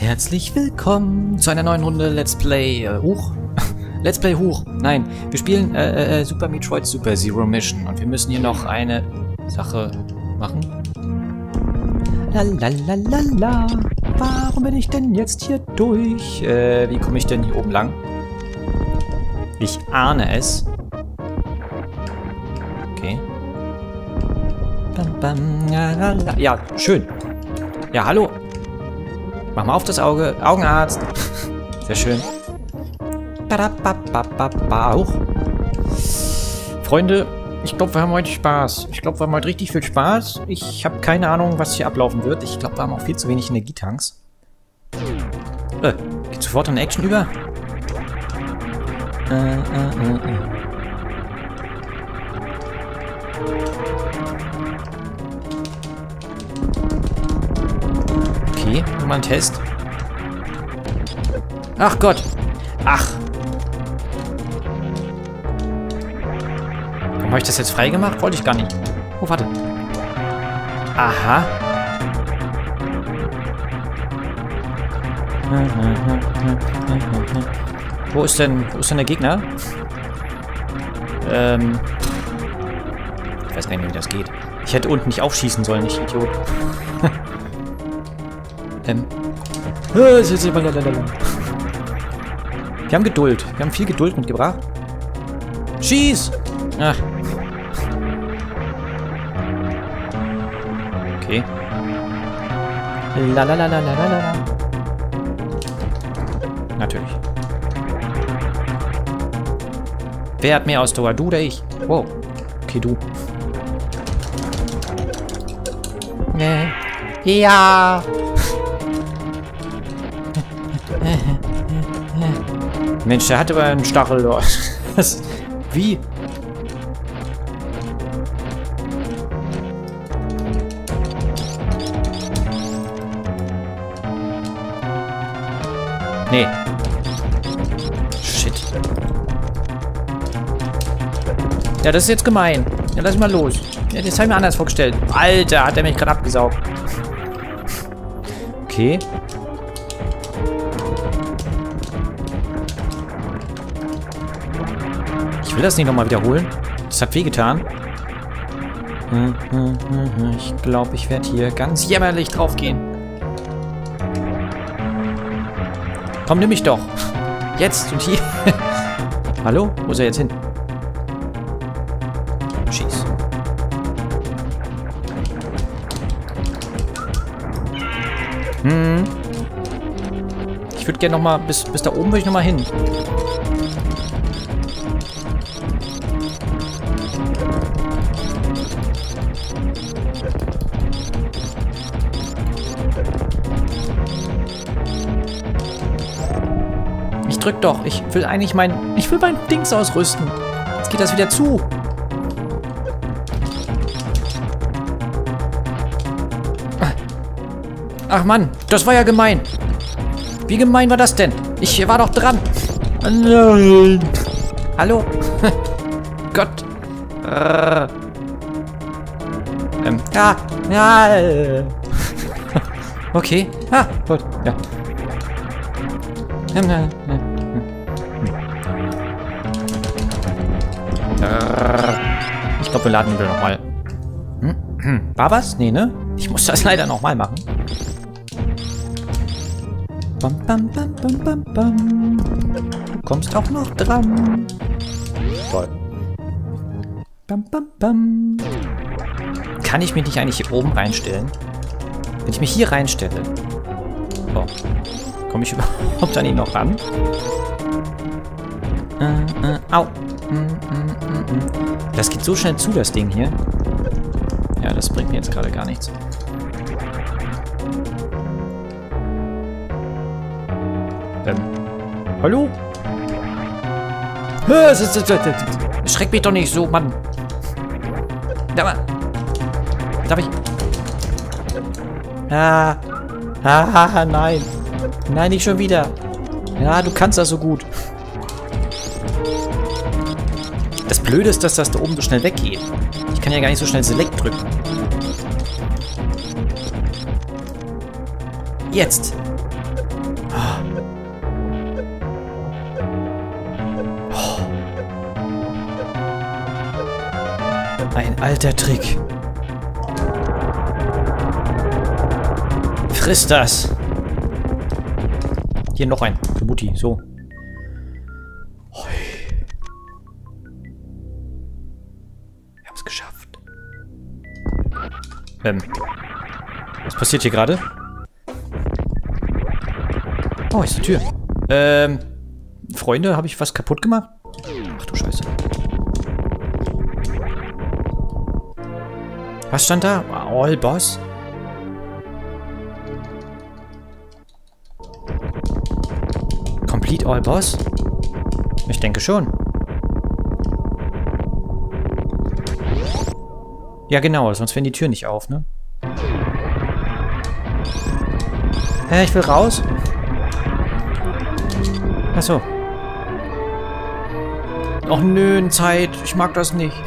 Herzlich willkommen zu einer neuen Runde Let's Play äh, Huch. Let's Play Huch. Nein, wir spielen äh, äh, Super Metroid Super Zero Mission und wir müssen hier noch eine Sache machen. Lalalala. Warum bin ich denn jetzt hier durch? Äh, wie komme ich denn hier oben lang? Ich ahne es. Okay. Bam, bam. Ja, schön. Ja, hallo. Mach mal auf das Auge. Augenarzt. Sehr schön. Bauch. Freunde, ich glaube, wir haben heute Spaß. Ich glaube, wir haben heute richtig viel Spaß. Ich habe keine Ahnung, was hier ablaufen wird. Ich glaube, wir haben auch viel zu wenig Energietanks. Äh, geht sofort in Action über? Äh, äh, äh, äh. Okay, mal ein Test. Ach Gott. Ach. Warum habe ich das jetzt freigemacht? Wollte ich gar nicht. Oh, warte. Aha. Wo ist denn, wo ist denn der Gegner? Ähm. Ich weiß gar nicht wie das geht. Ich hätte unten nicht aufschießen sollen, ich Idiot. ähm. Wir haben Geduld. Wir haben viel Geduld mitgebracht. Schieß! Ach. Okay. Lalalalalalala. Natürlich. Wer hat mehr Ausdauer? Du oder ich? Wow. Okay, du. Nee. Ja. Mensch, der hat aber einen Stachel dort. Wie? Nee. Shit. Ja, das ist jetzt gemein. Ja, lass mal los. Ja, das habe ich mir anders vorgestellt. Alter, hat er mich gerade abgesaugt. Okay. Ich will das nicht nochmal wiederholen. Das hat wehgetan. Ich glaube, ich werde hier ganz jämmerlich draufgehen. Komm, nimm mich doch. Jetzt und hier. Hallo? Wo ist er jetzt hin? Schieß. Hm. Ich würde gerne nochmal, bis, bis da oben würde ich nochmal hin. Ich drück doch. Ich will eigentlich mein... Ich will mein Dings ausrüsten. Jetzt geht das wieder zu. Ach Mann, das war ja gemein. Wie gemein war das denn? Ich war doch dran. Nein. Hallo? Gott. Äh. Ähm. Ja. Ja. okay. Ah, gut. Ja. Ich glaube, wir laden wieder nochmal. War was? Nee, ne? Ich muss das leider nochmal machen. Bam, bam, bam, bam, bam, bam. Du kommst auch noch dran. Toll. Bam, bam, bam. Kann ich mich nicht eigentlich hier oben reinstellen? Wenn ich mich hier reinstelle. Oh. Komme ich überhaupt an ihn noch ran? Äh, äh, au. Mm, mm, mm, das geht so schnell zu, das Ding hier. Ja, das bringt mir jetzt gerade gar nichts. Ähm. Hallo? Schreck mich doch nicht so, Mann. Da, darf ich? Ah. Ah, nein. Nein, nicht schon wieder. Ja, du kannst das so gut. Das Blöde ist, dass das da oben so schnell weggeht. Ich kann ja gar nicht so schnell Select drücken. Jetzt. Ein alter Trick. Friss das. Hier noch ein. Für Mutti. So. Wir haben es geschafft. Ähm. Was passiert hier gerade? Oh, ist die Tür. Ähm. Freunde, habe ich was kaputt gemacht? Was stand da? All Boss? Complete All Boss? Ich denke schon. Ja genau, sonst wären die Türen nicht auf, ne? Hä, ich will raus. Achso. Och nö, Zeit. Ich mag das nicht.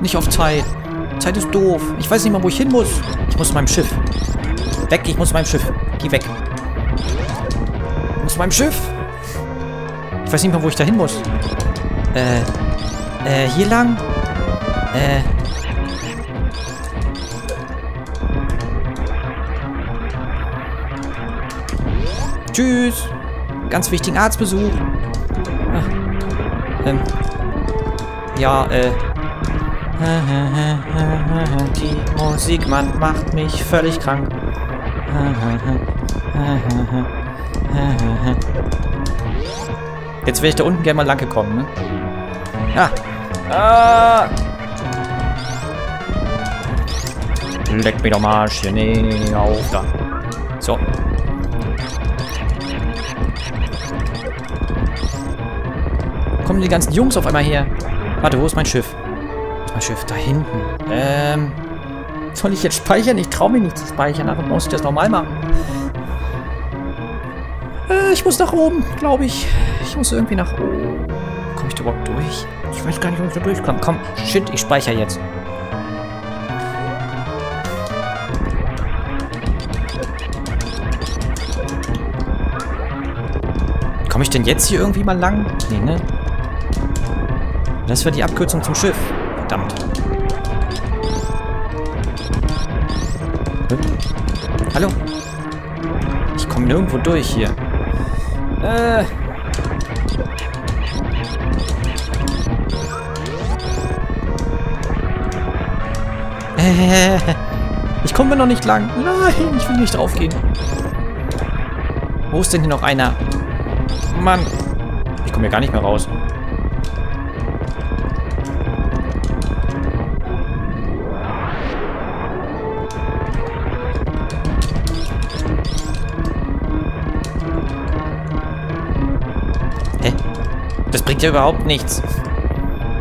Nicht auf Zeit. Zeit ist doof. Ich weiß nicht mal, wo ich hin muss. Ich muss zu meinem Schiff. Weg, ich muss zu meinem Schiff. Geh weg. Ich muss zu meinem Schiff. Ich weiß nicht mal, wo ich da hin muss. Äh, äh, hier lang? Äh. Tschüss. Ganz wichtigen Arztbesuch. Ah. Ähm. Ja, äh. Die Musik, man macht mich völlig krank. Jetzt wäre ich da unten gerne mal lang gekommen, ne? Ja. Ah. Leck mich doch mal Arsch. Nee, auf da. So. Kommen die ganzen Jungs auf einmal her. Warte, wo ist mein Schiff? Mein Schiff da hinten. Ähm. Soll ich jetzt speichern? Ich traue mich nicht zu speichern, aber muss ich das normal machen. Äh, ich muss nach oben, glaube ich. Ich muss irgendwie nach oben. Komme ich da überhaupt durch? Ich weiß gar nicht, ob ich da durchkomme. Komm, shit, ich speichere jetzt. Komme ich denn jetzt hier irgendwie mal lang? Nee, ne? Das wäre die Abkürzung zum Schiff. Hallo? Ich komme nirgendwo durch hier. Äh. Äh. Ich komme noch nicht lang. Nein, ich will nicht draufgehen. Wo ist denn hier noch einer? Mann. Ich komme hier gar nicht mehr raus. Bringt ja überhaupt nichts.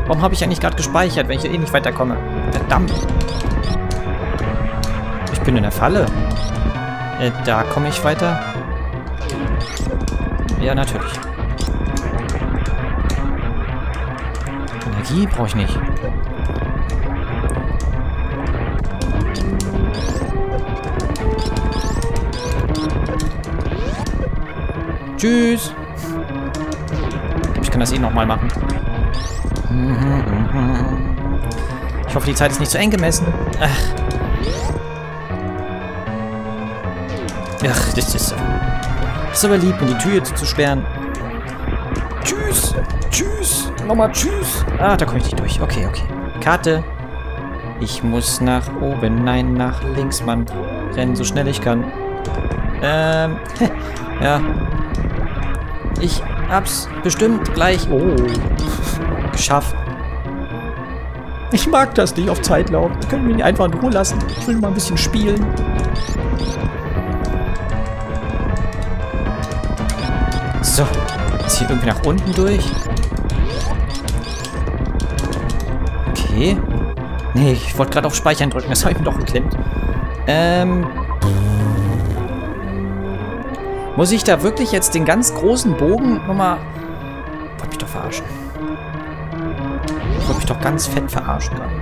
Warum habe ich eigentlich gerade gespeichert, wenn ich eh nicht weiterkomme? Verdammt. Ich bin in der Falle. Äh, da komme ich weiter. Ja, natürlich. Energie brauche ich nicht. Tschüss kann das eh nochmal machen. Ich hoffe, die Zeit ist nicht zu eng gemessen. Ach. Ach, das ist, das ist aber lieb, mir die Tür zu sperren. Tschüss. Tschüss. Nochmal tschüss. Ah, da komme ich nicht durch. Okay, okay. Karte. Ich muss nach oben. Nein, nach links, Mann. Rennen so schnell ich kann. Ähm. ja. Ich hab's bestimmt gleich... Oh. Geschafft. Ich mag das nicht auf Zeitlauf. Das können wir nicht einfach in Ruhe lassen. Ich will mal ein bisschen spielen. So. Jetzt hier irgendwie nach unten durch. Okay. Nee, ich wollte gerade auf Speichern drücken. Das habe ich mir doch geklemmt. Ähm... Muss ich da wirklich jetzt den ganz großen Bogen nochmal... Wollte mich doch verarschen. Wollte mich doch ganz fett verarschen gerade.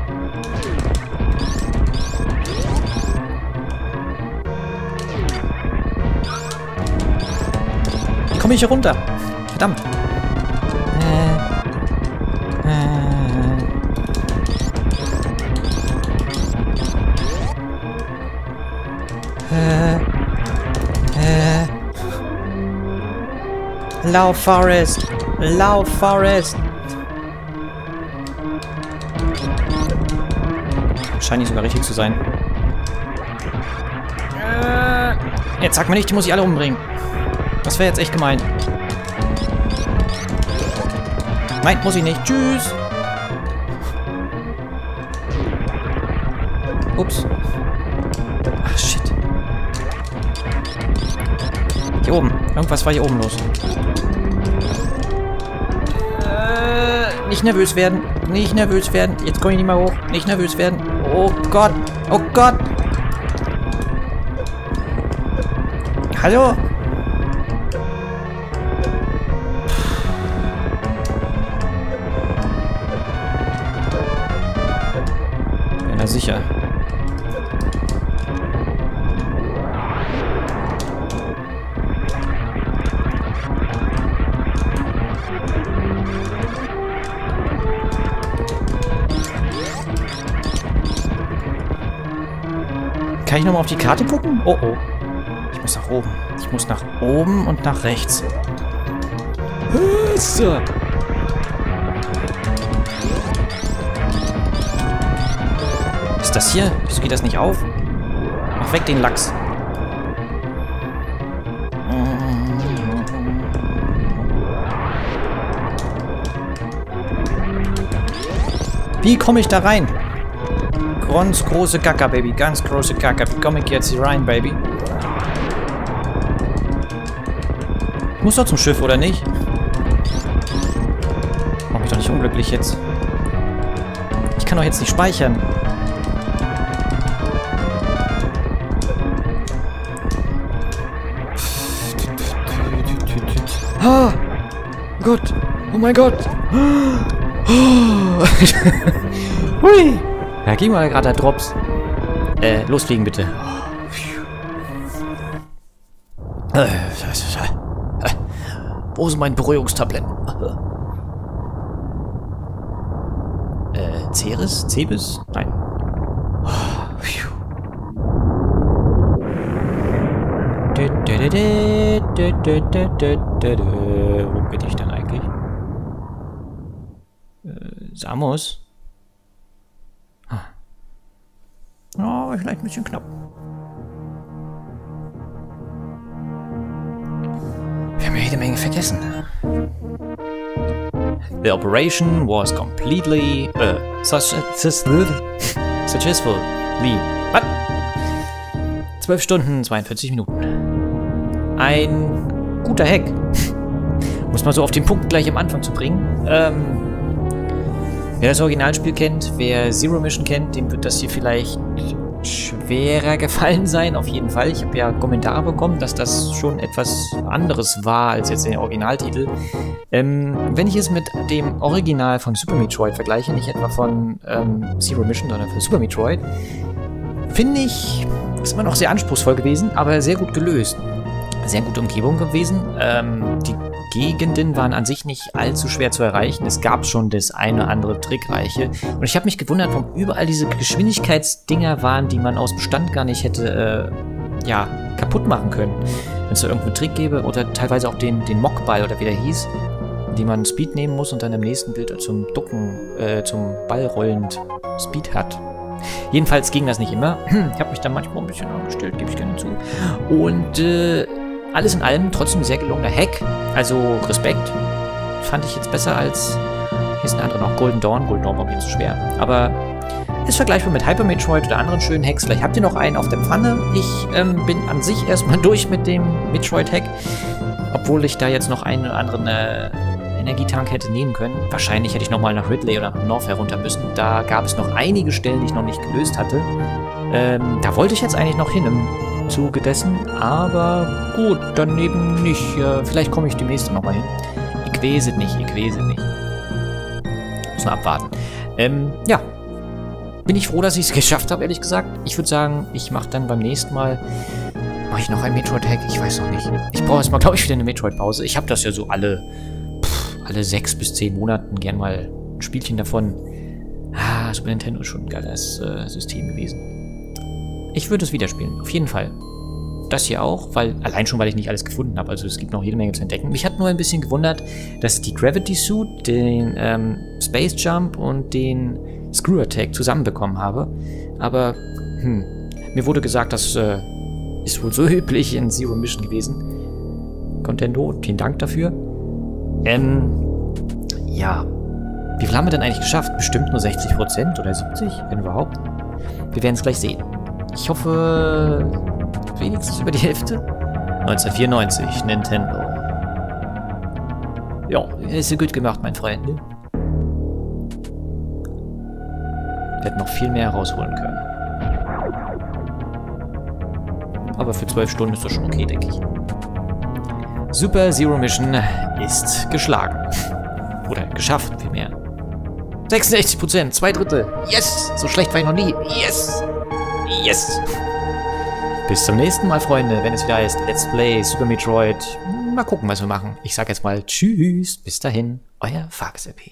komme ich hier runter? Verdammt. Äh. Äh. Lauf, Forest. Lauf, Forest. Scheint nicht sogar richtig zu sein. Äh. Jetzt sag mir nicht, die muss ich alle umbringen. Das wäre jetzt echt gemein. Nein, muss ich nicht. Tschüss. Ups. Hier oben. Irgendwas war hier oben los. Äh, nicht nervös werden. Nicht nervös werden. Jetzt komme ich nicht mehr hoch. Nicht nervös werden. Oh Gott. Oh Gott. Hallo? Kann ich nochmal auf die Karte gucken? Oh oh. Ich muss nach oben. Ich muss nach oben und nach rechts. So. Ist das hier? Wieso geht das nicht auf? Mach weg den Lachs. Wie komme ich da rein? Ganz große Kacke, Baby. Ganz große Kacke. Wie komme ich jetzt hier rein, Baby? Ich muss doch zum Schiff, oder nicht? Mach mich doch nicht unglücklich jetzt. Ich kann doch jetzt nicht speichern. Ah! Gott! Oh mein Gott! Hui! Ja, ging mal gerade der Drops. Äh, losfliegen bitte. Wo sind meine Beruhigungstabletten? Äh, Ceres? Cebis? Nein. Wo bin ich denn eigentlich? Äh, Samus? Oh, vielleicht ein bisschen knapp. Wir haben jede Menge vergessen. The operation was completely uh, such, successfully. Was? 12 Stunden, 42 Minuten. Ein guter Hack. Muss man so auf den Punkt gleich am Anfang zu bringen. Ähm, Wer das Originalspiel kennt, wer Zero Mission kennt, dem wird das hier vielleicht schwerer gefallen sein, auf jeden Fall. Ich habe ja Kommentare bekommen, dass das schon etwas anderes war als jetzt der Originaltitel. Ähm, wenn ich es mit dem Original von Super Metroid vergleiche, nicht etwa von ähm, Zero Mission, sondern von Super Metroid, finde ich, ist immer noch sehr anspruchsvoll gewesen, aber sehr gut gelöst. Sehr gute Umgebung gewesen. Ähm, die Gegenden waren an sich nicht allzu schwer zu erreichen. Es gab schon das eine oder andere Trickreiche. Und ich habe mich gewundert, warum überall diese Geschwindigkeitsdinger waren, die man aus Bestand gar nicht hätte, äh, ja, kaputt machen können. Wenn es da irgendeinen Trick gäbe oder teilweise auch den, den Mockball oder wie der hieß, die man Speed nehmen muss und dann im nächsten Bild zum Ducken, äh, zum Ball rollend Speed hat. Jedenfalls ging das nicht immer. Ich habe mich da manchmal ein bisschen angestellt, gebe ich gerne zu. Und äh, alles in allem trotzdem sehr gelungener Hack. Also Respekt. Fand ich jetzt besser als. Hier ist ein anderer noch. Golden Dawn. Golden Dawn war mir zu schwer. Aber ist vergleichbar mit Hyper Metroid oder anderen schönen Hacks. Vielleicht habt ihr noch einen auf der Pfanne. Ich ähm, bin an sich erstmal durch mit dem Metroid-Hack. Obwohl ich da jetzt noch einen oder anderen äh, Energietank hätte nehmen können. Wahrscheinlich hätte ich nochmal nach Ridley oder nach North herunter müssen. Da gab es noch einige Stellen, die ich noch nicht gelöst hatte. Ähm, da wollte ich jetzt eigentlich noch hin im Zuge dessen. Aber gut, daneben nicht. Vielleicht komme ich demnächst nochmal hin. Ich weiß nicht, ich weiß nicht. Müssen wir abwarten. Ähm, ja. Bin ich froh, dass ich es geschafft habe, ehrlich gesagt. Ich würde sagen, ich mache dann beim nächsten Mal Mache ich noch ein Metroid-Hack? Ich weiß noch nicht. Ich brauche erstmal, glaube ich, wieder eine Metroid-Pause. Ich habe das ja so alle, pff, alle sechs bis zehn Monaten gern mal ein Spielchen davon. Ah, Super Nintendo ist schon ein geiles äh, System gewesen. Ich würde es wieder spielen, auf jeden Fall. Das hier auch, weil allein schon, weil ich nicht alles gefunden habe. Also es gibt noch jede Menge zu entdecken. Mich hat nur ein bisschen gewundert, dass die Gravity Suit, den ähm, Space Jump und den Screw Attack zusammenbekommen habe. Aber hm, mir wurde gesagt, das äh, ist wohl so üblich in Zero Mission gewesen. Contendo, vielen Dank dafür. Ähm, ja. Wie viel haben wir denn eigentlich geschafft? Bestimmt nur 60% oder 70%, wenn überhaupt. Wir werden es gleich sehen. Ich hoffe, wenigstens über die Hälfte. 1994, Nintendo. Ja, ist ja gut gemacht, mein Freund. Ne? Wir hätten noch viel mehr rausholen können. Aber für 12 Stunden ist das schon okay, denke ich. Super Zero Mission ist geschlagen. Oder geschafft, vielmehr. 66%, zwei Drittel. Yes! So schlecht war ich noch nie. Yes! Yes! Bis zum nächsten Mal, Freunde, wenn es wieder heißt Let's Play Super Metroid. Mal gucken, was wir machen. Ich sag jetzt mal Tschüss. Bis dahin, euer Fax-LP.